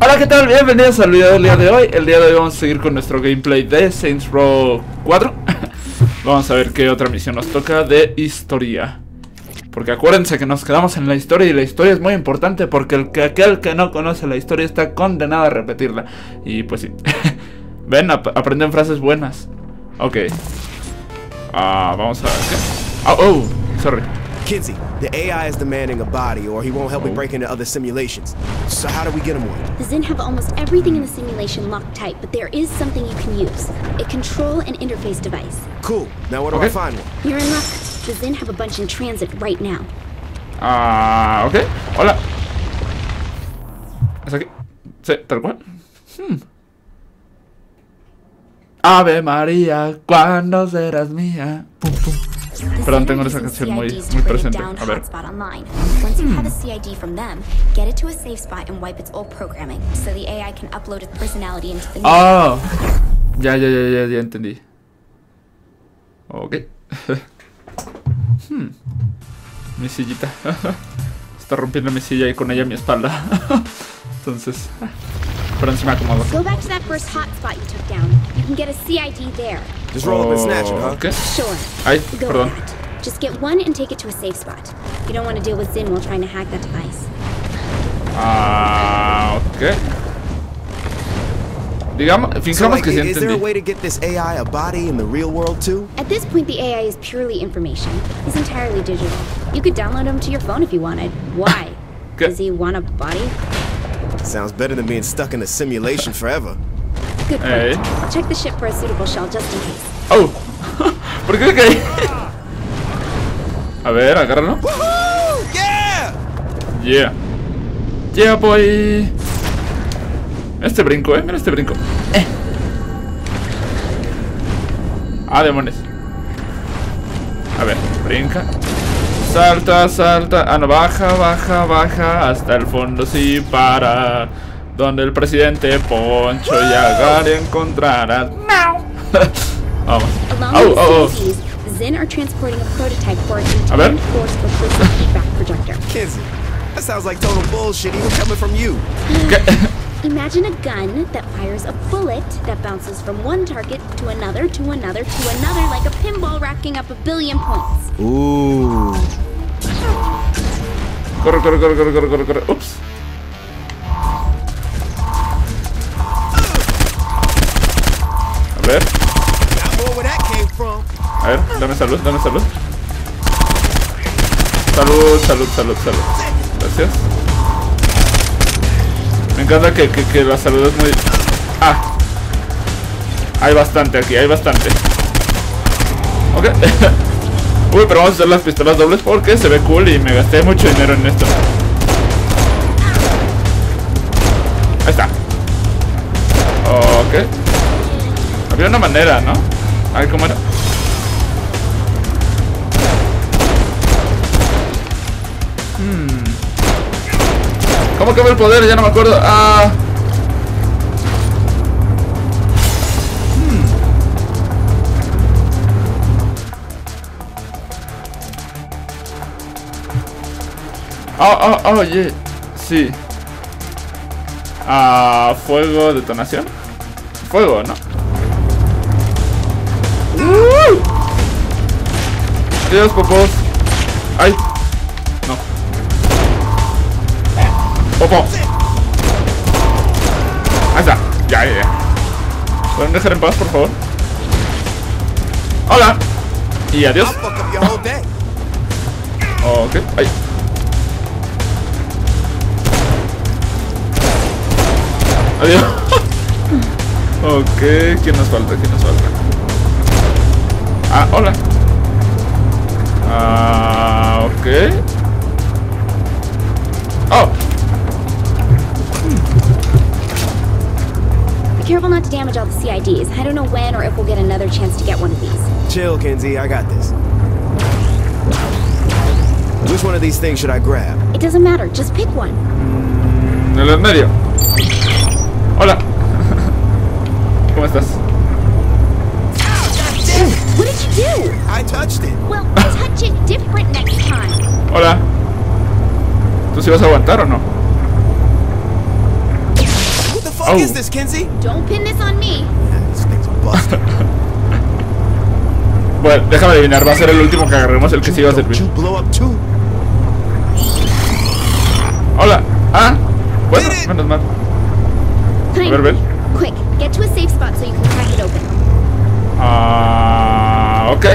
Hola, ¿qué tal? Bienvenidos al video del día de hoy. El día de hoy vamos a seguir con nuestro gameplay de Saints Row 4. vamos a ver qué otra misión nos toca de historia. Porque acuérdense que nos quedamos en la historia y la historia es muy importante porque el que, aquel que no conoce la historia está condenado a repetirla. Y pues sí. Ven, ap aprenden frases buenas. Ok. Ah, vamos a ver qué. Oh, oh, sorry. Kinsey, the AI is demanding a body or he won't help me break into other simulations. So how do we get him one? The Zin have almost everything in the simulation locked tight, but there is something you can use. A control and interface device. Cool. Now where do Okay. I find one? You're in luck. The Zin have a bunch in transit right now. Ah, ok. Hola. ¿Es aquí? Sí, tal cual. Hmm. Ave María, ¿cuándo serás mía? Pum, pum. Perdón, tengo esa canción muy- presente. A ver. Once the new. Ah, ya, ya, ya, ya, ya entendí. Ok. Hmm. Mi sillita. Está rompiendo mi silla y con ella mi espalda. Entonces, por encima acomodo. Go back to that first hotspot you took down. You can get a CID there. Just roll up and snatch it, huh? Ok. Sure. Ay, Go perdón. with that. Just get one and take it to a safe spot. You don't want to deal with Zin while trying to hack that device. Ah, ok. Digamos, So, fijamos like, que sí is there a way to get this AI a body in the real world too? At this point, the AI is purely information. He's entirely digital. You could download him to your phone if you wanted. Why? Good. Does he want a body? Sounds better than being stuck in a simulation forever. Good point. Hey. I'll check the ship for a suitable shell just in case. Oh, ¿por qué caí? A ver, agárralo. Yeah! Yeah. Yeah, boy. Este brinco, eh. Mira este brinco. Eh. Ah, demonios. A ver, brinca. Salta, salta. Ah, no, baja, baja, baja. Hasta el fondo sí para. Donde el presidente Poncho y Agar encontrarán. Vamos. Along Oh, with oh, oh. Zin are transporting a prototype for a A ver. contained force propulsive feedback projector. Kinsey, that sounds like total bullshit even coming from you. ¿Qué? Imagine a gun that fires a bullet that bounces from one target to another to another to another like a pinball racking up a billion points. Ooh. Corre, corre, corre, corre, corre, corre, corre. Ups. A ver, a ver, dame salud, dame salud. Salud, salud, salud, salud. Gracias. Me encanta que, que, que la salud es muy... Ah. Hay bastante aquí, hay bastante. Ok. Uy, pero vamos a hacer las pistolas dobles porque se ve cool y me gasté mucho dinero en esto. Ahí está. Ok. Había una manera, ¿no? Ay, ¿cómo era? Hmm. ¿Cómo cambia el poder? Ya no me acuerdo. Ah. Oh, oh, oh, yeah. Sí. Ah, fuego, detonación. Fuego, ¿no? Dios, popos. Ay. No. Popo. Ahí está. Ya, ya, ya. ¿Pueden dejar en paz, por favor? Hola. Y adiós. Ok. Ay. Adiós. ok, ¿quién nos falta? ¿Quién nos falta? Ah, hola. Ah, ok. Oh, Be careful not to damage all the CIDs. I don't know when or if we'll get another chance to get one of these. Chill, Kinsey, I got this. Which one of these things should I grab? It doesn't matter, just pick one. en el medio. Hola. ¿Cómo estás? What did you do? I touched it. Well, touch it different next time. Hola. ¿Tú sí vas a aguantar o no? heck Oh. is this, Kinsey? Don't pin this on me. Things busted. Bueno, déjame adivinar, va a ser el último que agarremos, el que sí va a servir. you blow up too? Hola. Ah, bueno, menos mal. Honey, ver, ven. quick, get to a safe spot so you can crack it open. Ah, ok.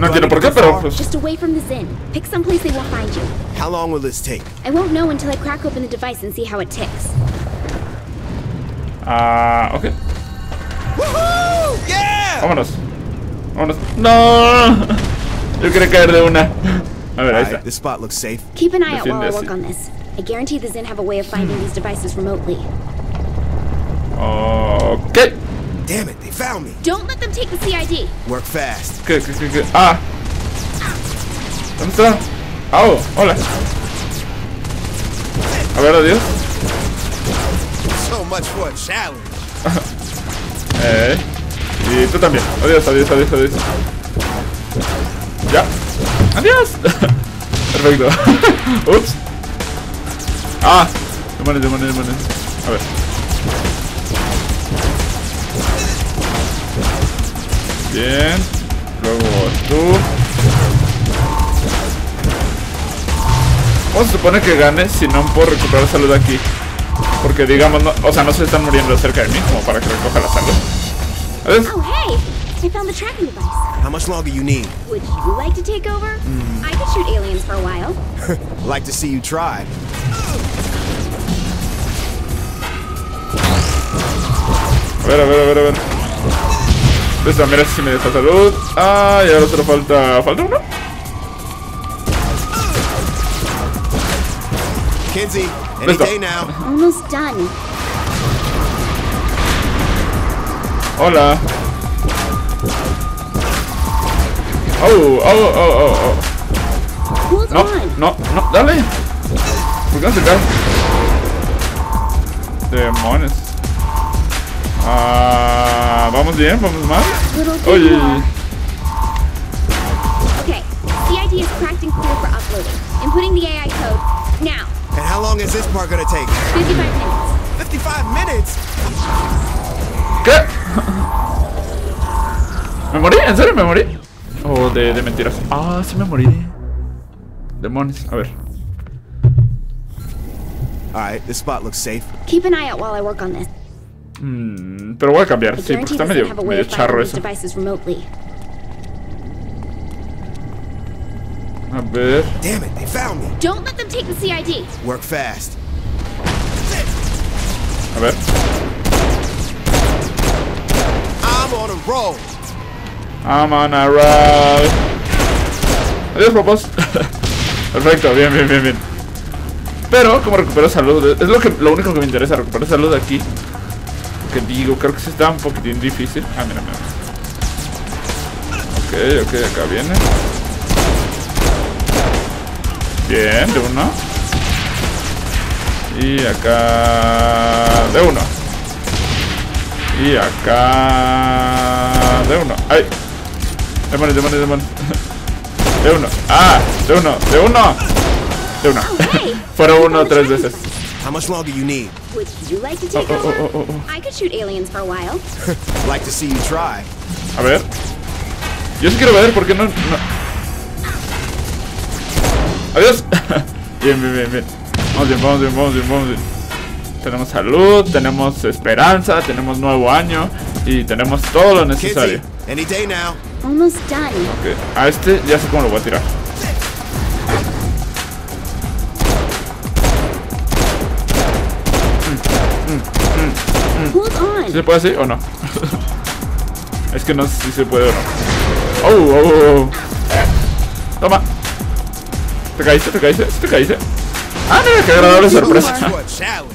No entiendo por qué, pero. Just away from the Zin. Pick some place they won't find you. How long will this take? I won't know until I crack open the device and see how it ticks. Ah, ok. Woohoo! Yeah! Vámonos. Vámonos. No. Yo quería caer de una. A ver, ahí Alright, está. this spot looks safe. Keep an eye out while I work on this. I guarantee the Zin have a way of finding these devices remotely. Ok. Damn it, they found me. Don't let them take the CID. Work fast. ¿Qué, qué, qué, qué? Ah. ¿Dónde está? Oh, hola. A ver, adiós. So much for a challenge. Eh. Y tú también. Adiós, adiós, adiós, adiós. Ya. Adiós. Perfecto. Ups. Ah. Demonios, demonios, demonios. A ver. Bien. Luego tú. ¿Cómo se supone que gane si no puedo recuperar salud aquí? Porque digamos, no, o sea, no se están muriendo cerca de mí como para que recoja la salud. Adiós. Oh, hey! I found the tracking device. How much longer you need? Would you like to take over? I could shoot aliens for a while. Like to see you try. A ver, a ver, a ver, a ver. Listo, mira si me deja salud. Ah, y ahora solo falta. ¿Falta uno? Kinsey, any Listo. day now. Almost done. Hola. Oh, oh, oh, oh, oh. No, no, no, dale. ¿Por qué no se cae? Demonios. Ah, vamos bien, vamos mal. Oye. Okay, CID is cracked and clear for uploading. Inputting the AI code now. And how long is this part gonna take? 55 minutes. 55 minutes? ¿Qué? ¿Me morí? ¿En serio me morí? Oh, de, de mentiras. Ah, sí me morí. Demonios. A ver. Alright, this spot looks safe. Keep an eye out while I work on this. Mm, pero voy a cambiar, sí, porque está medio, medio charro eso. A ver. Damn it, they found me. Don't let them take the CID. Work fast. A ver. I'm on a roll. I'm on a roll. Adiós, papás. Perfecto, bien, bien, bien, bien. Pero, como recupero salud, es lo, que, lo único que me interesa, recuperar salud aquí. Que digo, creo que sí está un poquitín difícil. Ah, mira, mira. Ok, ok, acá viene. Bien, de uno. Y acá... De uno. Y acá... De uno. ¡Ay! Demonios, demonios, demonios. De uno. ¡Ah! De uno, de uno. De uno. hey! Fueron uno tres veces. How much longer you need? Would you like to take Oh, oh, over? oh, oh, oh. I could shoot aliens for a while. Like to see you try. A ver. Yo sí quiero ver, ¿por qué no? no? Adiós. bien, bien, bien, bien. Vamos bien, vamos bien, vamos bien, vamos bien. Tenemos salud, tenemos esperanza, tenemos nuevo año y tenemos todo lo necesario. Kinsey, any day now. Almost done. Ok, A este ya sé cómo lo voy a tirar. Se puede así o no? es que no sé si se puede o no. Oh, oh, oh, oh. Toma. ¿Te caíste? ¿Te caíste? ¿Sí ¿Te caíste? Ah, mira, qué agradable So sorpresa. much for a challenge.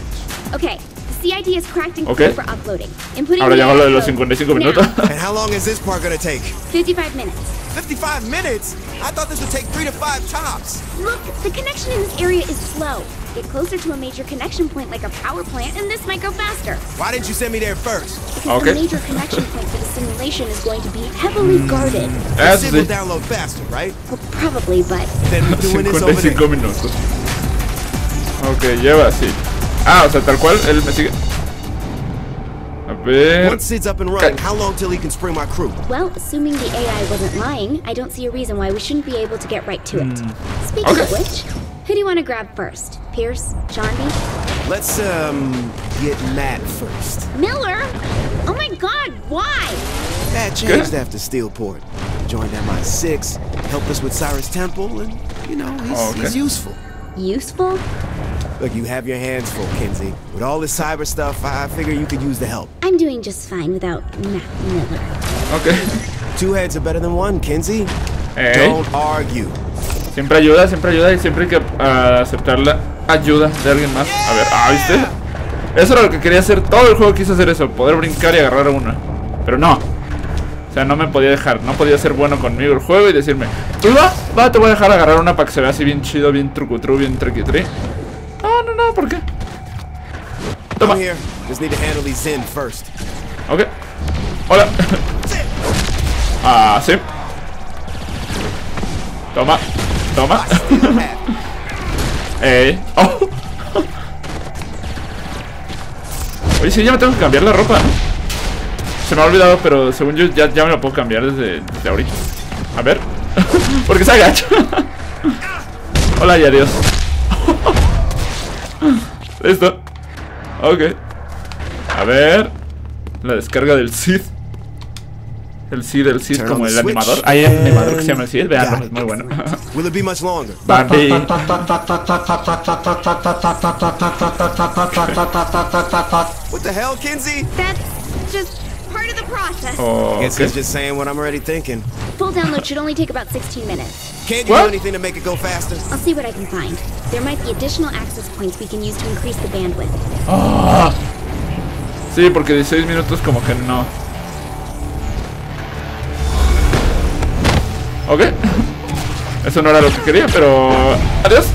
Okay, the CID is cracked and Okay. clear for uploading. Inputting Ahora llegó lo de los code 55 now. minutos. And how long is this part gonna take? 55 minutes. 55 minutes? I thought this would take three to five tops. Look, the connection in this area is slow. Get closer to a major connection point like a power plant, and this might go faster. Why didn't you send me there first? Because Okay. the major connection point for the simulation is going to be heavily guarded. Eso Sid will download faster, right? Well, probably, but Then we're doing this over there. minutos. Ok, lleva así. Ah, o sea, tal cual, él me sigue. A ver. Once Sid's up and running, how long till he can spring my crew? Well, assuming the AI wasn't lying, I don't see a reason why we shouldn't be able to get right to it. Speaking Okay. of which, who do you want to grab first? Pierce? Shondi? Let's, um, get Matt first. Miller? Oh my god, why? That changed after Steelport. Joined MI6, helped us with Cyrus Temple, and, you know, he's, Oh, okay. he's useful. Useful? Look, you have your hands full, Kinsey. With all this cyber stuff, I figure you could use the help. I'm doing just fine without Matt Miller. Ok. Two heads are better than one, Kinsey. Ey, Don't argue. Siempre ayuda, siempre ayuda y siempre hay que ah, aceptar la ayuda de alguien más. A ver, ah, ¿viste? Eso era lo que quería hacer. Todo el juego quiso hacer eso. Poder brincar y agarrar a una. Pero no. O sea, no me podía dejar. No podía ser bueno conmigo el juego y decirme, pues va, va, te voy a dejar agarrar una para que se vea así bien chido, bien trucutru, bien triquitri. No, no, no, ¿por qué? Toma. Ok. Hola. Ah, sí. Toma. Toma. Ey. Oh. Oye, sí, ya me tengo que cambiar la ropa. Se me ha olvidado, pero según yo ya, ya me la puedo cambiar desde, desde ahorita. A ver. Porque se agacha. Hola y adiós. Listo. Ok. A ver. La descarga del Sith. El Sith, el Turn como el animador. Hay un animador que se llama el. Veanlo, es muy bueno. Will it be much longer? Bambi. What the hell, Kinsey? That's just part of the process. Oh, Guess ok. he's just saying what I'm already thinking. Full download should only take about 16 minutes. Can't you What? do anything to make it go faster? I'll see what I can find. There might be additional access points we can use to increase the bandwidth. Sí, porque 16 minutos como que no. Ok. Eso no era lo que quería, pero... Adiós.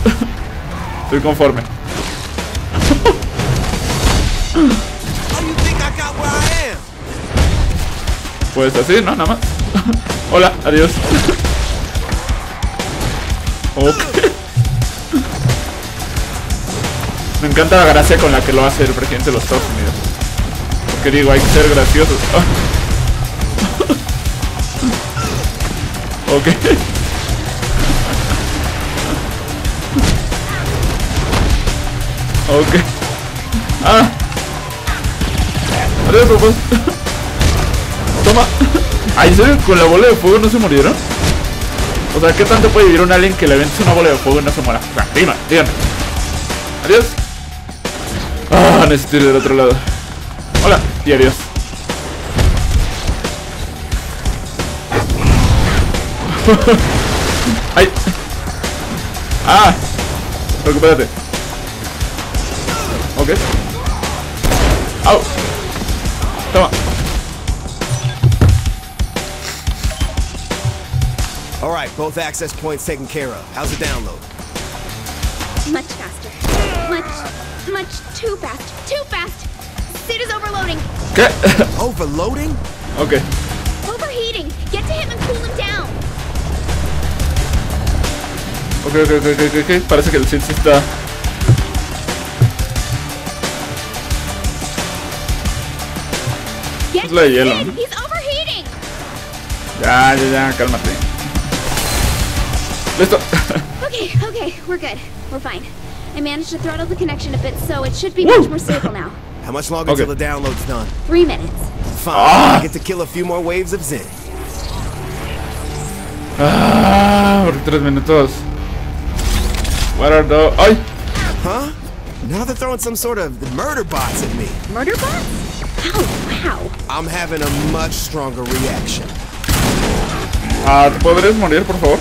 Estoy conforme. Pues así, ¿no? Nada más. Hola, adiós. Ok. Me encanta la gracia con la que lo hace el presidente de los Estados Unidos. Porque digo, hay que ser graciosos. Ok. Ok. Ah. Adiós, papás. Toma. Ay, ¿en serio? ¿Con la bola de fuego no se murieron? O sea, ¿qué tanto puede vivir un alien que le vence una bola de fuego y no se muera? Sea, dime, díganme. Adiós. Ah, necesito ir del otro lado. Hola y adiós. ¡Ay! ¡Ah! Recupérate. Ok. ¡Au! Toma. All right, both access points taken care of. How's the download? Much faster. Much, much too fast. Too fast! Sid is overloading. Okay. Overloading? ok. Overheating. Get to him and cool him down. Ok, ok, ok, ok, ok. Parece que el Sid sí está. Es la de hielo. Ya, ya, ya, cálmate. Listo. Okay, okay, we're good. We're fine. I managed to throttle the connection a bit, so it should be much more stable now. How much longer Okay. till the download's done? Three minutes. Fine. Ah. I get to kill a few more waves of Zen. Ah, por tres minutos. What are the... ¡Ay! Huh? Now they're throwing some sort of murder bots at me. Murder bots? Oh, wow. I'm having a much stronger reaction. Ah, ¿podrías morir, por favor?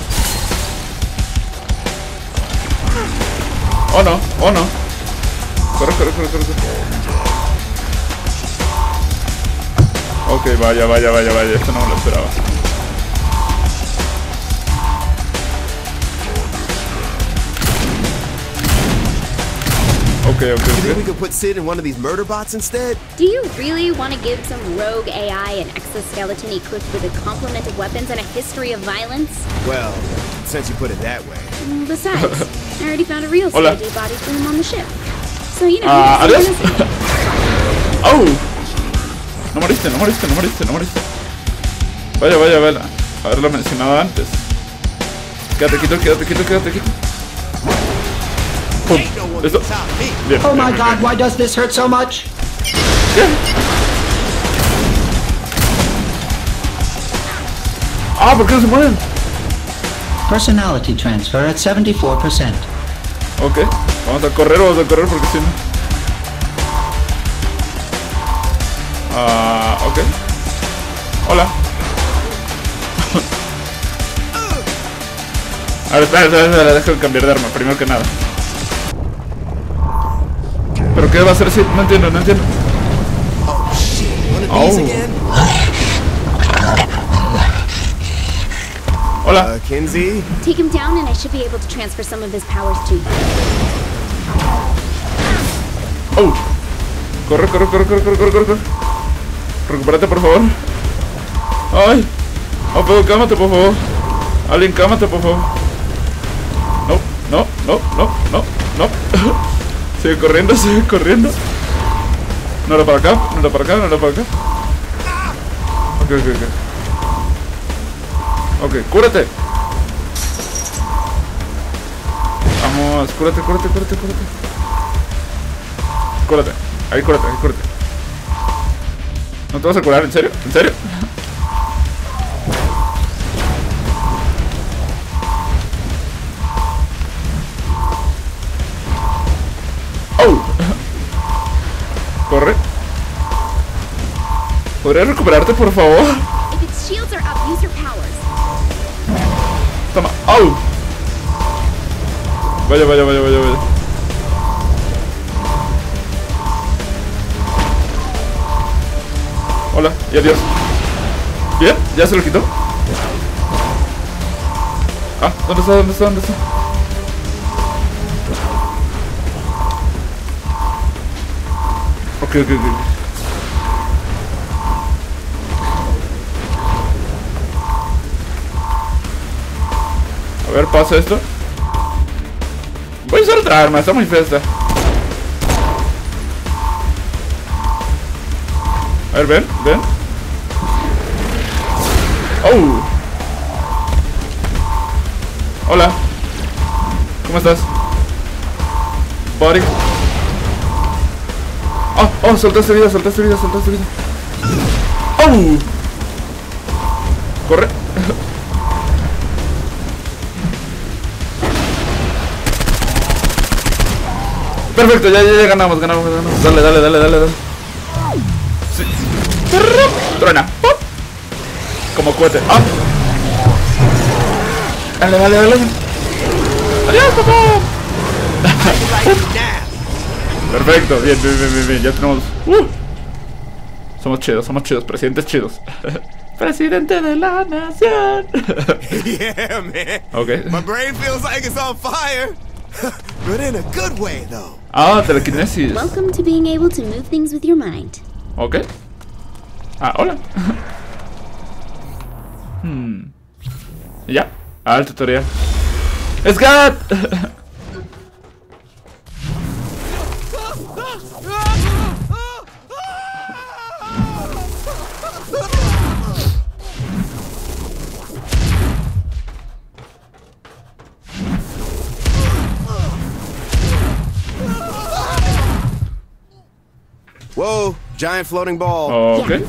Oh no, oh no. Corre, corre, corre. corre. Ok, vaya, vaya, vaya, vaya. Esto no me lo esperaba. Ok, ok, You think we ok. could put Sid in one of these murder bots instead? Do you really want to give some rogue AI an exoskeleton equipped with a complement of weapons and a history of violence? Well, since you put it that way. Besides, I already found a real Hola. CID body for him on the ship. So, you know, Ah, he's adiós. ¡Oh! No moriste, no moriste, no moriste, no moriste. Vaya, vaya, vaya. Haberlo mencionado antes. Quédate quieto, quédate quieto, quédate quieto. Pum. Listo. Bien. Oh my god, why does this hurt so much? Ah, ¿por qué no se mueven? Personality transfer at 74%. Ok, vamos a correr, vamos a correr porque si no. Ah, ok. Hola. A ver, espera, espera, espera, déjame cambiar de arma, primero que nada. ¿Pero qué va a hacer si? No entiendo, no entiendo. Oh Oh. Hola. Uh, Kinsey? Take him down, and I should be able to transfer some of his powers to you. Oh. Corre, corre, corre, corre, corre, corre, corre, corre. Recupérate, por favor. Ay. Oh, pero cámate, por favor. Alguien, cámate, por favor. No, no, no, no, no, no. Sigue corriendo, sigue corriendo. No era para acá, no era para acá, no era para acá. Ok, ok, ok. Ok, cúrate. Vamos, cúrate, cúrate, cúrate, cúrate. Cúrate. Ahí cúrate, ahí cúrate. ¿No te vas a curar? ¿En serio? ¿En serio? ¿Podrías recuperarte, por favor? Toma. ¡Au! Vaya, vaya, vaya, vaya, vaya. Hola, y adiós. ¿Bien? ¿Ya se lo quitó? Ah, ¿dónde está? ¿Dónde está? ¿Dónde está? Ok, ok, ok. A ver, pasa esto. Voy a usar otra arma, está muy fea esta. A ver, ven, ven. Oh. Hola. ¿Cómo estás? Buddy. Oh, oh, soltaste vida, soltaste vida, soltaste vida. Oh. Corre. Perfecto, ya, ya, ya ganamos, ganamos, ganamos. Dale, dale, dale, dale, dale. Sí. Truena. ¡Pop! Como cohete. ¡Ah! Dale, dale, dale. Adiós, papá. Perfecto, bien, bien, bien, bien, bien. Ya tenemos. ¡Uh! Somos chidos, somos chidos, presidentes chidos. Presidente de la nación. yeah, man. ok. My brain feels like it's on fire. but in a good way, though. Ah, telequinesis. Welcome to being able to move things with your mind. Ok. Ah, hola. hmm. Ya. Ah, el tutorial. ¡Scat! Whoa, giant floating ball. ok.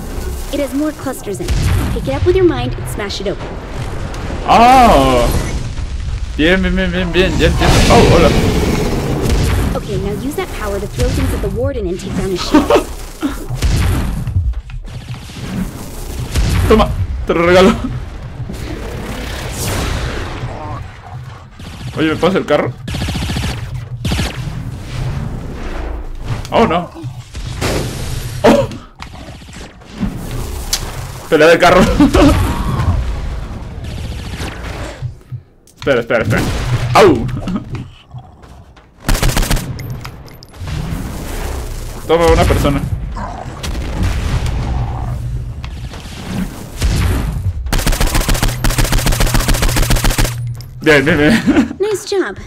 It has more clusters in it. Pick it up with your mind and smash it open. Ah. Bien, bien, bien, bien, bien. Ya entiendo. Oh, hola. Okay, now use that power to throw things at the warden and take down his shield. Toma, te lo regalo. Oye, ¿me pasa el carro? Oh, no. Pelea de carro. espera, espera, espera. ¡Au! Toma una persona. Bien, bien, bien. nice job.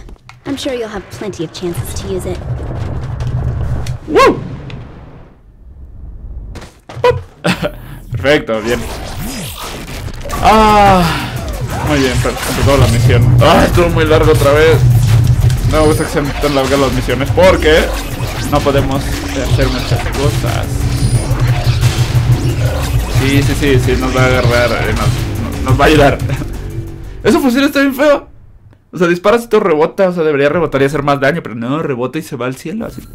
I'm sure you'll have plenty of chances to use it. ¡Woo! ¡Pop! Perfecto, bien. Ah, muy bien, completó la misión. Ah, estuvo muy largo otra vez. No me gusta que sean tan largas las misiones porque no podemos hacer muchas cosas. Sí, sí, sí, sí, nos va a agarrar, eh, nos va a ayudar. Eso fusil está bien feo. O sea, disparas y todo rebota, o sea, debería rebotar y hacer más daño, pero no, rebota y se va al cielo así.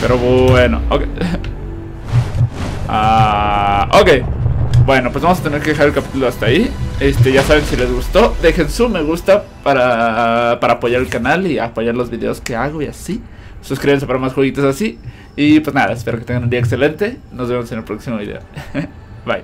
Pero bueno, ok. Ah, ok. Bueno, pues vamos a tener que dejar el capítulo hasta ahí. Este, ya saben si les gustó, dejen su me gusta para, para apoyar el canal y apoyar los videos que hago y así. Suscríbanse para más jueguitos así. Y pues nada, espero que tengan un día excelente. Nos vemos en el próximo video. Bye.